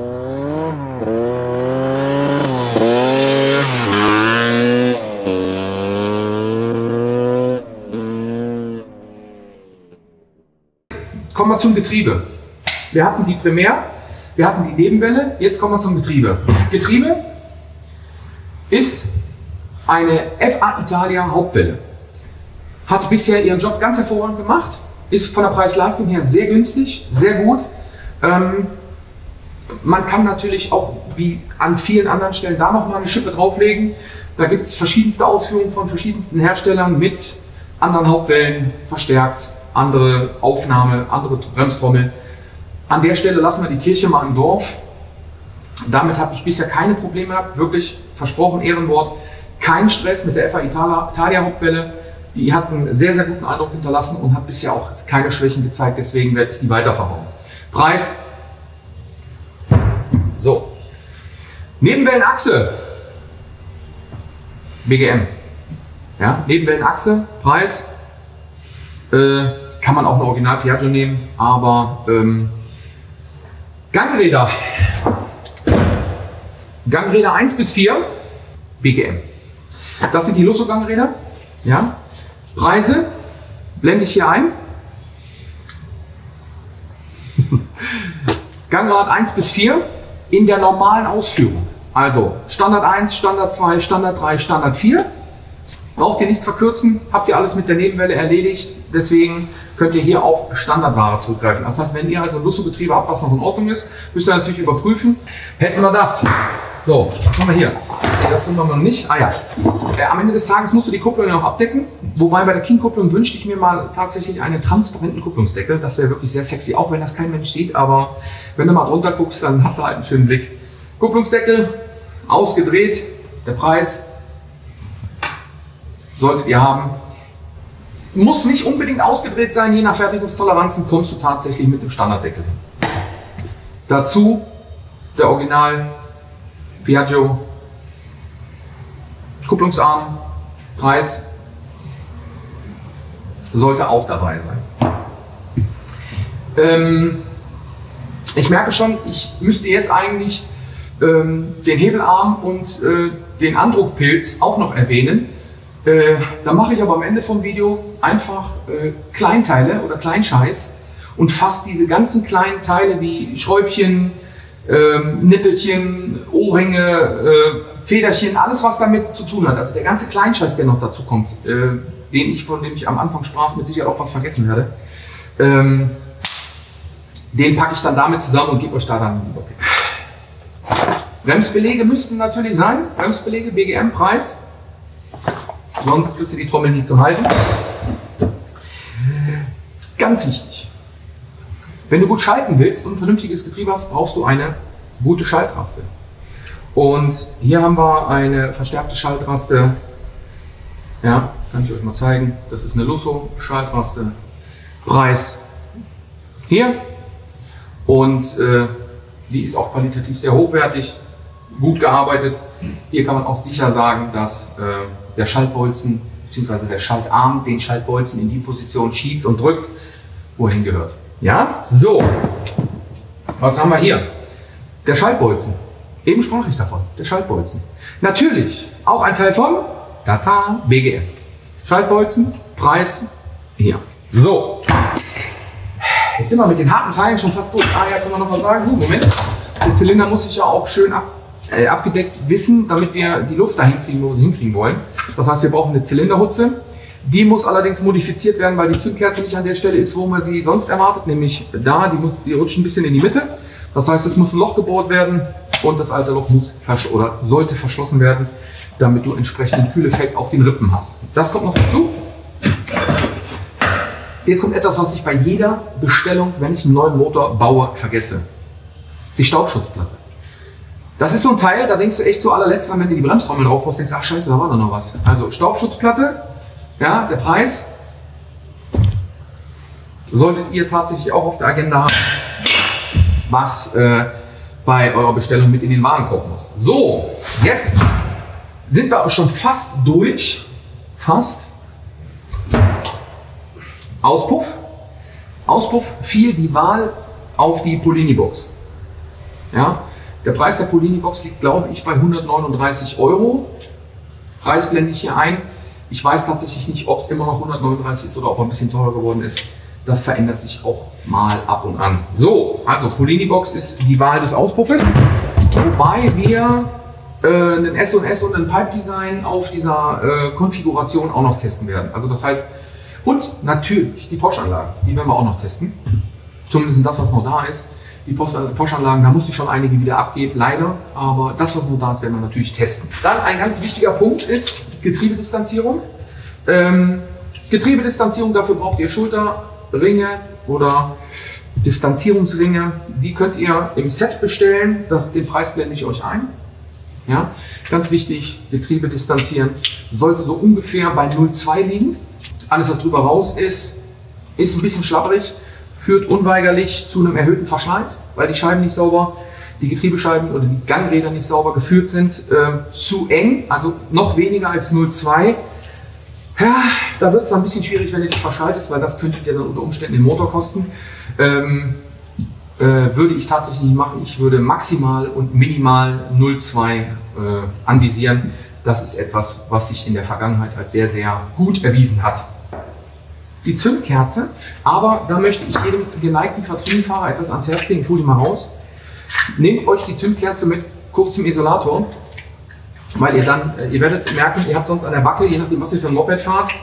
Kommen wir zum Getriebe. Wir hatten die Primär, wir hatten die Nebenwelle, jetzt kommen wir zum Getriebe. Getriebe ist eine FA Italia Hauptwelle. Hat bisher ihren Job ganz hervorragend gemacht, ist von der Preis-Leistung her sehr günstig, sehr gut. Ähm, man kann natürlich auch wie an vielen anderen Stellen da nochmal eine Schippe drauflegen. Da gibt es verschiedenste Ausführungen von verschiedensten Herstellern mit anderen Hauptwellen verstärkt andere Aufnahme, andere Bremstrommel. An der Stelle lassen wir die Kirche mal im Dorf. Damit habe ich bisher keine Probleme gehabt, wirklich versprochen, Ehrenwort. Kein Stress mit der FA Italia Hauptwelle. Die hat einen sehr, sehr guten Eindruck hinterlassen und hat bisher auch keine Schwächen gezeigt, deswegen werde ich die weiterverbauen. Preis. So. Nebenwellenachse. BGM. Ja, Nebenwellenachse, Preis. Äh, kann man auch ein Original Piaggio nehmen, aber ähm, Gangräder. Gangräder 1 bis 4, BGM. Das sind die Lusso-Gangräder. Ja. Preise blende ich hier ein. Gangrad 1 bis 4 in der normalen Ausführung. Also Standard 1, Standard 2, Standard 3, Standard 4. Braucht ihr nichts verkürzen, habt ihr alles mit der Nebenwelle erledigt. Deswegen könnt ihr hier auf Standardware zurückgreifen. Das heißt, wenn ihr also ein Lusso-Betriebe habt, was noch in Ordnung ist, müsst ihr natürlich überprüfen. Hätten wir das. So, was haben wir hier? Das können wir noch nicht. Ah ja. Äh, am Ende des Tages musst du die Kupplung noch abdecken. Wobei bei der King-Kupplung wünschte ich mir mal tatsächlich einen transparenten Kupplungsdeckel. Das wäre wirklich sehr sexy, auch wenn das kein Mensch sieht. Aber wenn du mal drunter guckst, dann hast du halt einen schönen Blick. Kupplungsdeckel, ausgedreht, der Preis solltet ihr haben. Muss nicht unbedingt ausgedreht sein, je nach Fertigungstoleranzen kommst du tatsächlich mit dem Standarddeckel hin. Dazu der Original Piaggio Kupplungsarm, Preis sollte auch dabei sein. Ähm, ich merke schon, ich müsste jetzt eigentlich ähm, den Hebelarm und äh, den Andruckpilz auch noch erwähnen. Äh, da mache ich aber am Ende vom Video einfach äh, Kleinteile oder Kleinscheiß und fasse diese ganzen kleinen Teile wie Schräubchen, äh, Nippelchen, Ohrringe, äh, Federchen, alles was damit zu tun hat. Also der ganze Kleinscheiß, der noch dazu kommt, äh, den ich, von dem ich am Anfang sprach, mit Sicherheit auch was vergessen werde. Ähm, den packe ich dann damit zusammen und gebe euch da dann einen Überblick. Bremsbelege müssten natürlich sein. Bremsbelege, BGM-Preis sonst kriegst du die Trommel nie zum Halten. Ganz wichtig. Wenn du gut schalten willst und ein vernünftiges Getriebe hast, brauchst du eine gute Schaltraste. Und hier haben wir eine verstärkte Schaltraste. Ja, kann ich euch mal zeigen. Das ist eine Lusso Schaltraste. Preis hier. Und äh, die ist auch qualitativ sehr hochwertig, gut gearbeitet. Hier kann man auch sicher sagen, dass äh, der Schaltbolzen bzw. der Schaltarm den Schaltbolzen in die Position schiebt und drückt, wo er hingehört. Ja? So. Was haben wir hier? Der Schaltbolzen. Eben sprach ich davon. Der Schaltbolzen. Natürlich auch ein Teil von Data BGM. Schaltbolzen, Preis hier. So. Jetzt sind wir mit den harten Teilen schon fast durch. Ah ja, können wir noch was sagen? Moment. Der Zylinder muss sich ja auch schön ab, äh, abgedeckt wissen, damit wir die Luft dahin kriegen, wo wir sie hinkriegen wollen. Das heißt, wir brauchen eine Zylinderhutze. Die muss allerdings modifiziert werden, weil die Zündkerze nicht an der Stelle ist, wo man sie sonst erwartet, nämlich da. Die, muss, die rutscht ein bisschen in die Mitte. Das heißt, es muss ein Loch gebohrt werden und das alte Loch muss oder sollte verschlossen werden, damit du entsprechend einen Kühleffekt auf den Rippen hast. Das kommt noch dazu. Jetzt kommt etwas, was ich bei jeder Bestellung, wenn ich einen neuen Motor baue, vergesse. Die Staubschutzplatte. Das ist so ein Teil, da denkst du echt zu allerletzt dran, wenn du die Bremstrommel drauf hast, denkst du, ach scheiße, da war doch noch was. Also Staubschutzplatte, ja, der Preis solltet ihr tatsächlich auch auf der Agenda haben, was äh, bei eurer Bestellung mit in den Warenkorb muss. So, jetzt sind wir auch schon fast durch. Fast. Auspuff. Auspuff fiel die Wahl auf die Polini-Box. Ja? Der Preis der Polini-Box liegt, glaube ich, bei 139 Euro. Preis blende ich hier ein. Ich weiß tatsächlich nicht, ob es immer noch 139 ist oder ob er ein bisschen teurer geworden ist. Das verändert sich auch mal ab und an. So, also Polini-Box ist die Wahl des Auspuffes. Wobei wir äh, einen S&S und ein Pipe-Design auf dieser äh, Konfiguration auch noch testen werden. Also das heißt, und natürlich die Porsche-Anlage, die werden wir auch noch testen. Zumindest das, was noch da ist. Die Porsche-Anlagen, da musste ich schon einige wieder abgeben, leider. Aber das, was noch da ist, werden wir natürlich testen. Dann ein ganz wichtiger Punkt ist Getriebedistanzierung. Ähm, Getriebedistanzierung, dafür braucht ihr Schulterringe oder Distanzierungsringe. Die könnt ihr im Set bestellen. Das, den Preis blende ich euch ein. Ja, ganz wichtig, Getriebe distanzieren. Sollte so ungefähr bei 0,2 liegen. Alles, was drüber raus ist, ist ein bisschen schlapperig, führt unweigerlich zu einem erhöhten Verschleiß, weil die Scheiben nicht sauber, die Getriebescheiben oder die Gangräder nicht sauber geführt sind. Äh, zu eng, also noch weniger als 0,2. Ja, da wird es ein bisschen schwierig, wenn ihr dich verschaltet, weil das könnte dir dann unter Umständen den Motor kosten. Ähm, äh, würde ich tatsächlich nicht machen. Ich würde maximal und minimal 0,2 äh, anvisieren. Das ist etwas, was sich in der Vergangenheit als sehr, sehr gut erwiesen hat. Die Zündkerze, aber da möchte ich jedem geneigten Quattrinifahrer etwas ans Herz legen. Ich hole die mal raus. Nehmt euch die Zündkerze mit kurzem Isolator, weil ihr dann, äh, ihr werdet merken, ihr habt sonst an der Backe, je nachdem was ihr für ein Moped fahrt,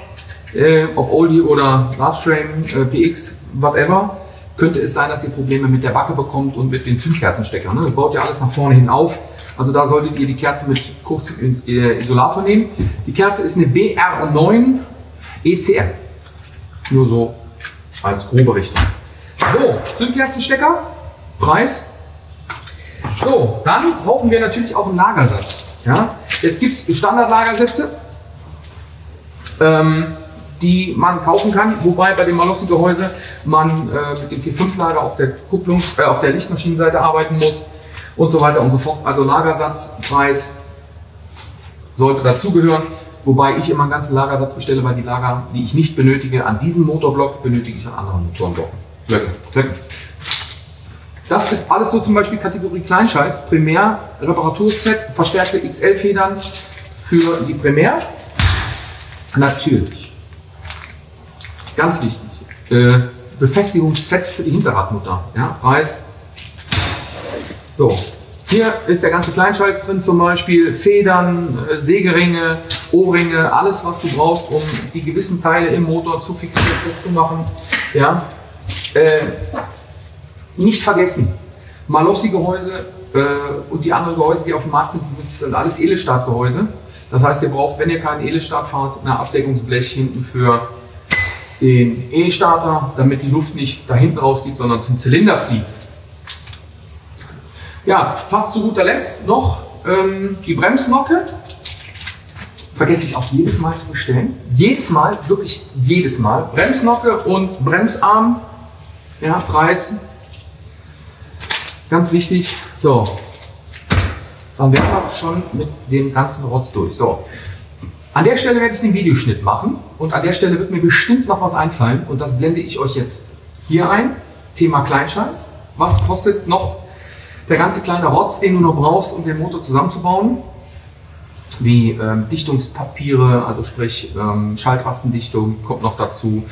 äh, ob Oldie oder Large Frame, äh, PX, whatever, könnte es sein, dass ihr Probleme mit der Backe bekommt und mit den Zündkerzensteckern. Ne? Das baut ja alles nach vorne hin auf. Also da solltet ihr die Kerze mit kurzem Isolator nehmen. Die Kerze ist eine BR9 ECM. Nur so als grobe Richtung. So, Zündkerzenstecker, Preis. So, dann brauchen wir natürlich auch einen Lagersatz. Ja? Jetzt gibt es Standardlagersätze, ähm, die man kaufen kann, wobei bei dem Malossi-Gehäuse man äh, mit dem T5-Lager auf der Kupplungs-, äh, auf der Lichtmaschinenseite arbeiten muss und so weiter und so fort. Also Lagersatzpreis sollte dazugehören, wobei ich immer einen ganzen Lagersatz bestelle, weil die Lager, die ich nicht benötige, an diesem Motorblock benötige ich an anderen Motorenblocken. Sehr gut. Ist alles so zum Beispiel Kategorie Kleinscheiß, Primär, Reparaturset, verstärkte XL-Federn für die Primär. Natürlich. Ganz wichtig. Äh, Befestigungsset für die Hinterradmutter. Ja, Preis. So. Hier ist der ganze Kleinscheiß drin, zum Beispiel Federn, äh, Sägeringe, O-Ringe, alles was du brauchst, um die gewissen Teile im Motor zu fixieren, festzumachen. Ja. Äh, nicht vergessen, Malossi-Gehäuse äh, und die anderen Gehäuse, die auf dem Markt sind, die sind alles Elestat-Gehäuse. Das heißt, ihr braucht, wenn ihr keinen Elestat fahrt, ein Abdeckungsblech hinten für den E-Starter, damit die Luft nicht da hinten rausgeht, sondern zum Zylinder fliegt. Ja, fast zu guter Letzt noch ähm, die Bremsnocke. Vergesse ich auch jedes Mal zu bestellen. Jedes Mal, wirklich jedes Mal. Bremsnocke und Bremsarm. Ja, Preis Ganz wichtig. So. Dann wären wir schon mit dem ganzen Rotz durch. So. An der Stelle werde ich den Videoschnitt machen und an der Stelle wird mir bestimmt noch was einfallen und das blende ich euch jetzt hier ein. Thema Kleinscheiß. Was kostet noch der ganze kleine Rotz, den du noch brauchst, um den Motor zusammenzubauen? Wie ähm, Dichtungspapiere, also sprich ähm, Schaltrastendichtung kommt noch dazu.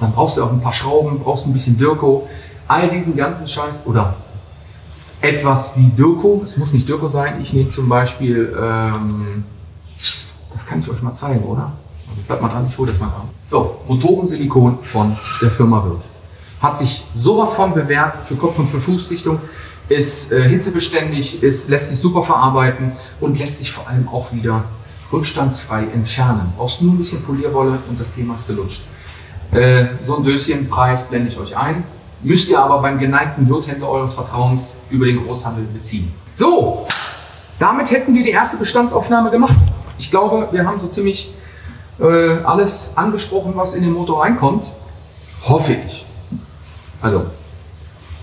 Dann brauchst du auch ein paar Schrauben, brauchst ein bisschen Dirko. All diesen ganzen Scheiß oder etwas wie Dirko. Es muss nicht Dirko sein. Ich nehme zum Beispiel, ähm, das kann ich euch mal zeigen, oder? Also bleibt mal dran, ich hole das mal dran. So, Motorensilikon von der Firma Wirth. Hat sich sowas von bewährt für Kopf- und für Fußdichtung, ist äh, hitzebeständig, ist, lässt sich super verarbeiten und lässt sich vor allem auch wieder rückstandsfrei entfernen. Brauchst nur ein bisschen Polierwolle und das Thema ist gelutscht. Äh, so ein Döschen Preis blende ich euch ein müsst ihr aber beim geneigten Wirthändler eures Vertrauens über den Großhandel beziehen. So, damit hätten wir die erste Bestandsaufnahme gemacht. Ich glaube, wir haben so ziemlich äh, alles angesprochen, was in den Motor reinkommt. Hoffe ich. Also,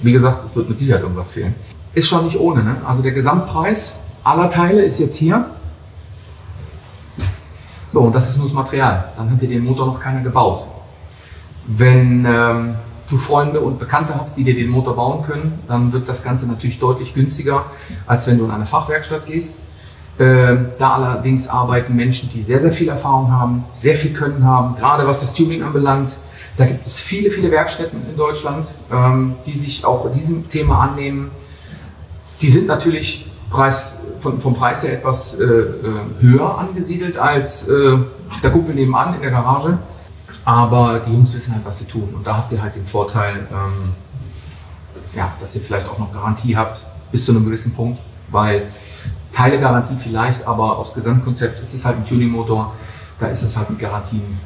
wie gesagt, es wird mit Sicherheit irgendwas fehlen. Ist schon nicht ohne, ne? Also der Gesamtpreis aller Teile ist jetzt hier. So, und das ist nur das Material. Dann hat ihr den Motor noch keiner gebaut. Wenn ähm, du Freunde und Bekannte hast, die dir den Motor bauen können, dann wird das Ganze natürlich deutlich günstiger, als wenn du in eine Fachwerkstatt gehst. Ähm, da allerdings arbeiten Menschen, die sehr, sehr viel Erfahrung haben, sehr viel Können haben, gerade was das Tuning anbelangt. Da gibt es viele, viele Werkstätten in Deutschland, ähm, die sich auch diesem Thema annehmen. Die sind natürlich Preis, von, vom Preis her etwas äh, äh höher angesiedelt als äh, der Kumpel nebenan in der Garage. Aber die Jungs wissen halt, was sie tun. Und da habt ihr halt den Vorteil, ähm, ja, dass ihr vielleicht auch noch Garantie habt bis zu einem gewissen Punkt, weil Teilegarantie vielleicht, aber aufs Gesamtkonzept ist es halt ein Tuning-Motor, da ist es halt mit Garantien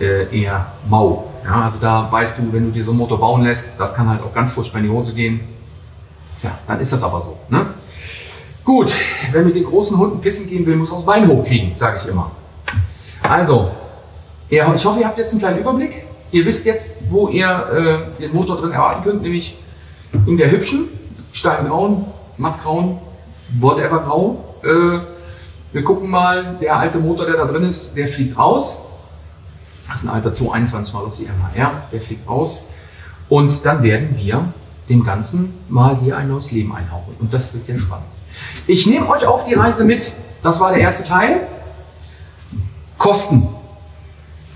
äh, eher mau. Ja, also da weißt du, wenn du dir so einen Motor bauen lässt, das kann halt auch ganz furchtbar in die Hose gehen. Ja, dann ist das aber so. Ne? Gut, wer mit den großen Hunden pissen gehen will, muss aufs Bein hochkriegen, sage ich immer. Also, ich hoffe, ihr habt jetzt einen kleinen Überblick. Ihr wisst jetzt, wo ihr äh, den Motor drin erwarten könnt, nämlich in der hübschen, steingrauen, mattgrauen, whatever grau. Äh, wir gucken mal, der alte Motor, der da drin ist, der fliegt raus. Das ist ein alter 221 mal aus MHR, der fliegt raus. Und dann werden wir dem Ganzen mal hier ein neues Leben einhauchen. Und das wird sehr spannend. Ich nehme euch auf die Reise mit. Das war der erste Teil. Kosten.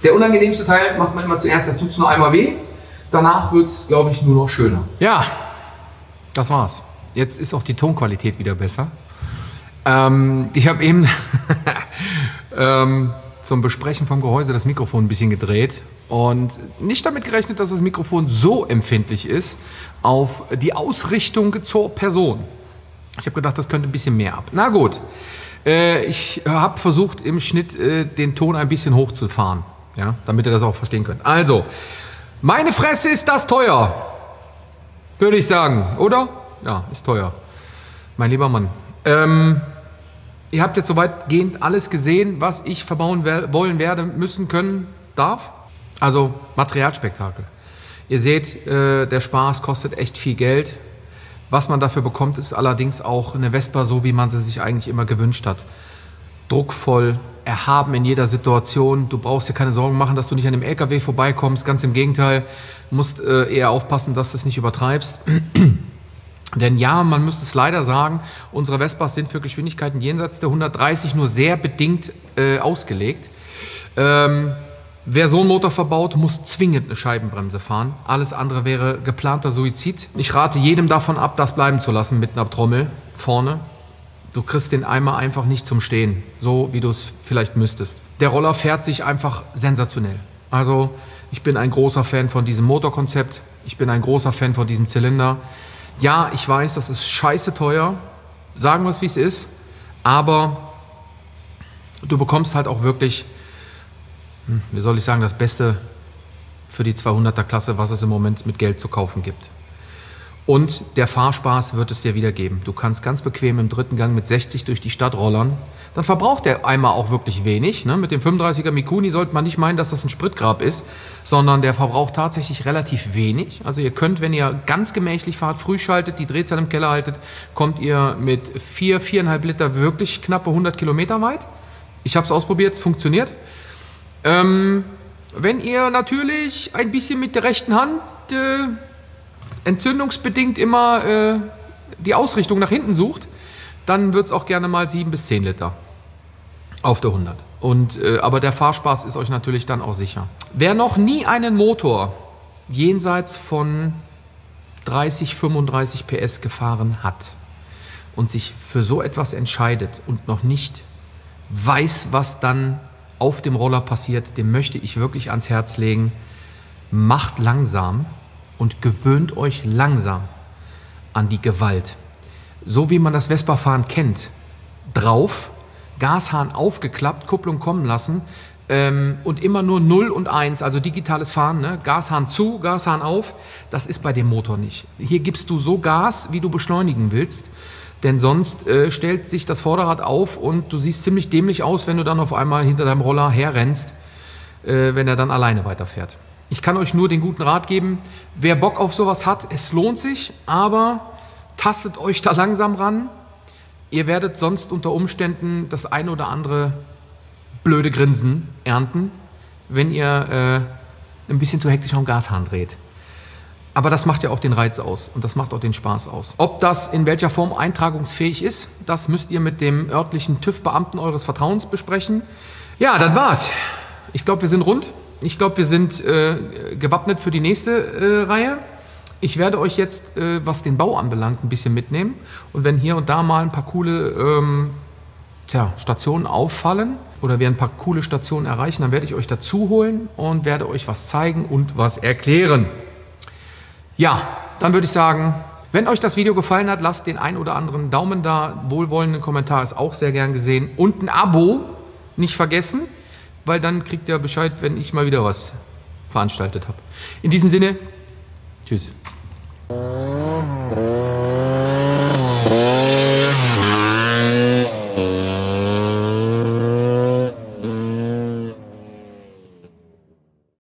Der unangenehmste Teil macht man immer zuerst, das tut es nur einmal weh. Danach wird es, glaube ich, nur noch schöner. Ja, das war's. Jetzt ist auch die Tonqualität wieder besser. Ähm, ich habe eben ähm, zum Besprechen vom Gehäuse das Mikrofon ein bisschen gedreht und nicht damit gerechnet, dass das Mikrofon so empfindlich ist auf die Ausrichtung zur Person. Ich habe gedacht, das könnte ein bisschen mehr ab. Na gut, äh, ich habe versucht im Schnitt äh, den Ton ein bisschen hochzufahren, ja, damit ihr das auch verstehen könnt. Also, meine Fresse ist das teuer, würde ich sagen, oder? Ja, ist teuer. Mein lieber Mann. Ähm, ihr habt jetzt soweitgehend alles gesehen, was ich verbauen wollen werde, müssen, können, darf. Also Materialspektakel. Ihr seht, äh, der Spaß kostet echt viel Geld. Was man dafür bekommt, ist allerdings auch eine Vespa, so wie man sie sich eigentlich immer gewünscht hat. Druckvoll, erhaben in jeder Situation. Du brauchst dir keine Sorgen machen, dass du nicht an dem LKW vorbeikommst. Ganz im Gegenteil, musst äh, eher aufpassen, dass du es nicht übertreibst. Denn ja, man müsste es leider sagen, unsere Vespas sind für Geschwindigkeiten jenseits der 130 nur sehr bedingt äh, ausgelegt. Ähm, wer so einen Motor verbaut, muss zwingend eine Scheibenbremse fahren. Alles andere wäre geplanter Suizid. Ich rate jedem davon ab, das bleiben zu lassen mit einer Trommel vorne. Du kriegst den Eimer einfach nicht zum Stehen, so wie du es vielleicht müsstest. Der Roller fährt sich einfach sensationell. Also ich bin ein großer Fan von diesem Motorkonzept. Ich bin ein großer Fan von diesem Zylinder ja, ich weiß, das ist scheiße teuer, sagen wir es wie es ist, aber du bekommst halt auch wirklich, hm, wie soll ich sagen, das Beste für die 200er Klasse, was es im Moment mit Geld zu kaufen gibt. Und der Fahrspaß wird es dir wieder geben. Du kannst ganz bequem im dritten Gang mit 60 durch die Stadt rollern dann verbraucht der Eimer auch wirklich wenig. Ne? Mit dem 35er Mikuni sollte man nicht meinen, dass das ein Spritgrab ist, sondern der verbraucht tatsächlich relativ wenig. Also ihr könnt, wenn ihr ganz gemächlich fahrt, früh schaltet, die Drehzahl im Keller haltet, kommt ihr mit 4, 4,5 Liter wirklich knappe 100 Kilometer weit. Ich habe es ausprobiert, es funktioniert. Ähm, wenn ihr natürlich ein bisschen mit der rechten Hand äh, entzündungsbedingt immer äh, die Ausrichtung nach hinten sucht, dann wird es auch gerne mal 7 bis 10 Liter auf der 100. Und, äh, aber der Fahrspaß ist euch natürlich dann auch sicher. Wer noch nie einen Motor jenseits von 30, 35 PS gefahren hat und sich für so etwas entscheidet und noch nicht weiß, was dann auf dem Roller passiert, dem möchte ich wirklich ans Herz legen, macht langsam und gewöhnt euch langsam an die Gewalt. So wie man das Vespa-Fahren kennt. Drauf Gashahn aufgeklappt, Kupplung kommen lassen ähm, und immer nur 0 und 1, also digitales Fahren, ne? Gashahn zu, Gashahn auf, das ist bei dem Motor nicht. Hier gibst du so Gas, wie du beschleunigen willst, denn sonst äh, stellt sich das Vorderrad auf und du siehst ziemlich dämlich aus, wenn du dann auf einmal hinter deinem Roller herrennst, äh, wenn er dann alleine weiterfährt. Ich kann euch nur den guten Rat geben, wer Bock auf sowas hat, es lohnt sich, aber tastet euch da langsam ran, Ihr werdet sonst unter Umständen das ein oder andere blöde Grinsen ernten, wenn ihr äh, ein bisschen zu hektisch am Gashahn dreht. Aber das macht ja auch den Reiz aus und das macht auch den Spaß aus. Ob das in welcher Form eintragungsfähig ist, das müsst ihr mit dem örtlichen TÜV-Beamten eures Vertrauens besprechen. Ja, das war's. Ich glaube, wir sind rund. Ich glaube, wir sind äh, gewappnet für die nächste äh, Reihe. Ich werde euch jetzt, äh, was den Bau anbelangt, ein bisschen mitnehmen. Und wenn hier und da mal ein paar coole ähm, tja, Stationen auffallen oder wir ein paar coole Stationen erreichen, dann werde ich euch dazu holen und werde euch was zeigen und was erklären. Ja, dann würde ich sagen, wenn euch das Video gefallen hat, lasst den ein oder anderen Daumen da. Wohlwollenden Kommentar ist auch sehr gern gesehen. Und ein Abo nicht vergessen, weil dann kriegt ihr Bescheid, wenn ich mal wieder was veranstaltet habe. In diesem Sinne, tschüss.